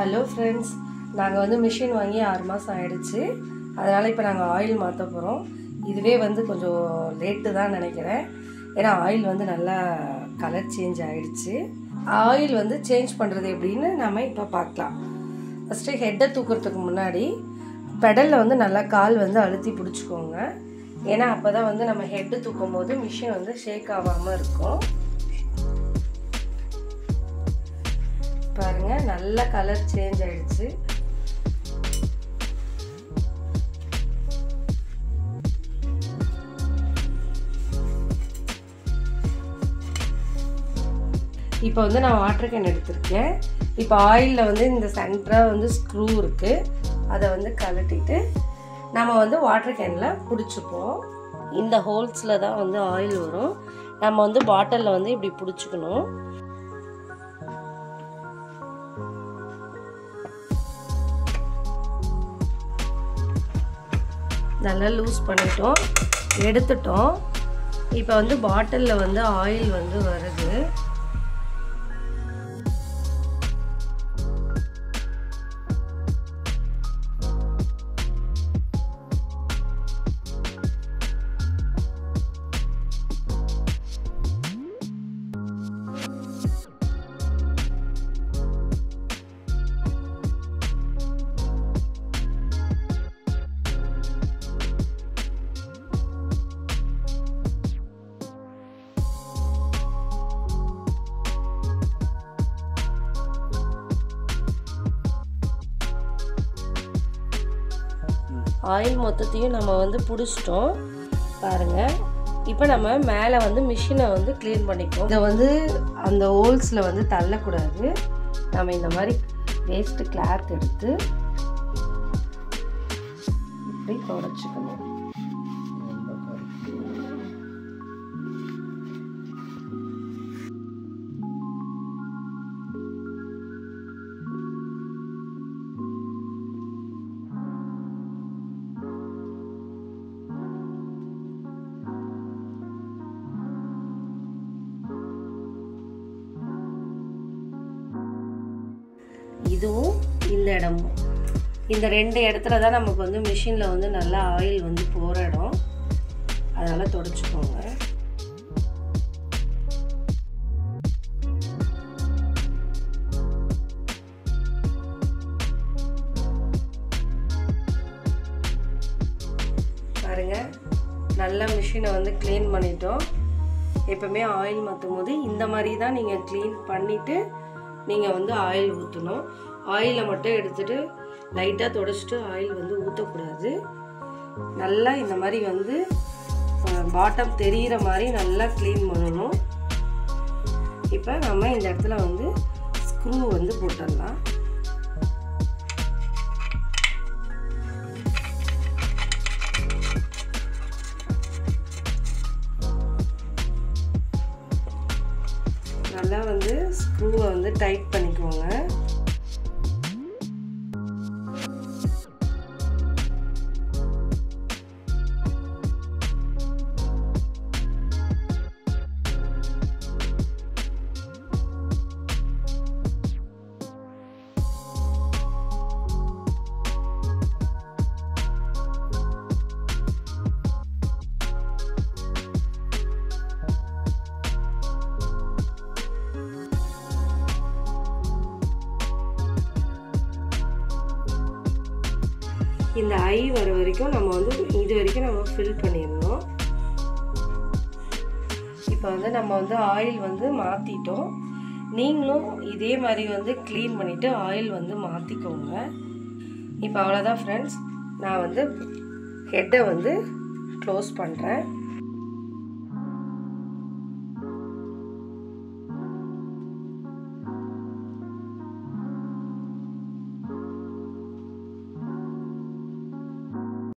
Hello friends நாங்கள் வந்து machine வாங்கி ஆறு மாதம் ஆயிடுச்சு. அதனால் இப்போ நாங்கள் ஆயில் மாற்ற போகிறோம் இதுவே வந்து கொஞ்சம் லேட்டு தான் நினைக்கிறேன். ஏன்னா ஆயில் வந்து நல்லா கலர் சேஞ்ச் ஆகிடுச்சு ஆயில் வந்து சேஞ்ச் பண்ணுறது எப்படின்னு நம்ம இப்போ பார்க்கலாம். ஃபஸ்ட்டு ஹெட்டை தூக்குறதுக்கு முன்னாடி பெடலில் வந்து நல்லா கால் வந்து அழுத்தி பிடிச்சிக்கோங்க. ஏன்னா அப்போ தான் வந்து நம்ம ஹெட்டு தூக்கும் போது மிஷின் வந்து ஷேக் ஆகாமல் இருக்கும். நல்ல கலர் சேஞ்ச் ஆயிடுச்சு. இப்போ வந்து நான் வாட்டர் கேன் எடுத்திருக்கேன். இப்போ ஆயிலில் வந்து இந்த சென்டராக வந்து ஸ்க்ரூ இருக்குது அதை வந்து கலட்டிட்டு நம்ம வந்து வாட்டர் கேனில் பிடிச்சிப்போம். இந்த ஹோல்ஸில் தான் வந்து ஆயில் வரும். நம்ம வந்து பாட்டிலில் வந்து இப்படி பிடிச்சிக்கணும். நல்லா லூஸ் பண்ணிட்டோம். எடுத்துட்டோம். இப்போ வந்து பாட்டிலில் வந்து ஆயில் வந்து வருது. ஆயில் மொத்தத்தையும் நம்ம வந்து பிடிச்சிட்டோம். பாருங்கள் இப்போ நம்ம மேலே வந்து மிஷினை வந்து க்ளீன் பண்ணிக்குவோம். இதை வந்து அந்த ஹோல்ஸில் வந்து தள்ளக்கூடாது. நம்ம இந்த மாதிரி வேஸ்ட்டு கிளாத் எடுத்து இப்படி தொடச்சிக்கணும். இதுவும் இந்த இடமும். இந்த ரெண்டு இடத்துல தான் நமக்கு வந்து மிஷினில் வந்து நல்லா ஆயில் வந்து போகிற இடம். அதனால் தொடச்சிக்கோங்க. பாருங்க நல்லா மிஷினை வந்து க்ளீன் பண்ணிட்டோம். எப்பவுமே ஆயில் மாற்றும் போது இந்த மாதிரி தான் நீங்கள் க்ளீன் பண்ணிவிட்டு நீங்கள் வந்து ஆயில் ஊற்றணும் ஆயிலை மட்டும் எடுத்துகிட்டு லைட்டாக தொடச்சிட்டு ஆயில் வந்து ஊற்றக்கூடாது நல்லா இந்த மாதிரி வந்து பாட்டம் தெரிகிற மாதிரி நல்லா க்ளீன் பண்ணணும். இப்போ நம்ம இந்த இடத்துல வந்து ஸ்க்ரூ வந்து போட்டுடலாம். நல்லா வந்து ஸ்க்ரூவை வந்து டைட் பண்ணிக்கோங்க. இந்த ஐ வர வரைக்கும் நம்ம வந்து இது வரைக்கும் நம்ம ஃபில் பண்ணிடணும் இப்போ வந்து நம்ம வந்து ஆயில் வந்து மாற்றிட்டோம் நீங்களும் இதே மாதிரி வந்து க்ளீன் பண்ணிவிட்டு ஆயில் வந்து மாற்றிக்கோங்க இப்போ அவ்வளோதான் ஃப்ரெண்ட்ஸ் நான் வந்து ஹெட்டை வந்து க்ளோஸ் பண்ணுறேன்